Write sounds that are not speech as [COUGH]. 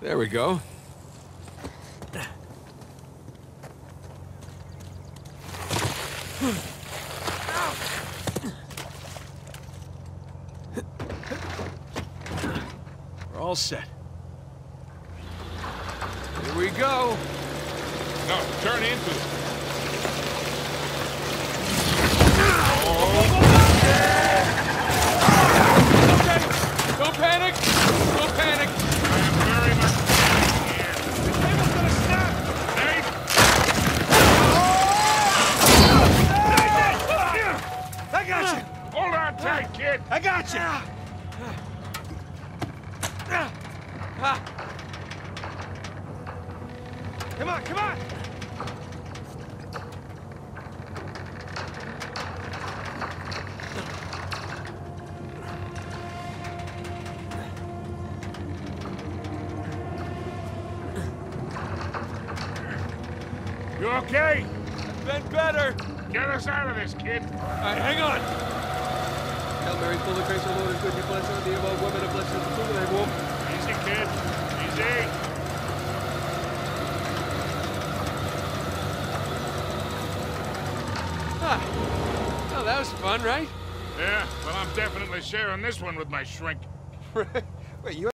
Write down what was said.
There we go. We're all set. Here we go. No, turn into it. Tight, kid! I got you! Come on, come on! You okay? Been better. Get us out of this, kid. All right, hang on. Hail Mary, full of grace, the Lord is with you. Blessed are thee among women, and blessed is the fruit of thy womb. Easy, kid. Easy. Ah. Oh, that was fun, right? Yeah, well, I'm definitely sharing this one with my shrink. [LAUGHS] Wait, you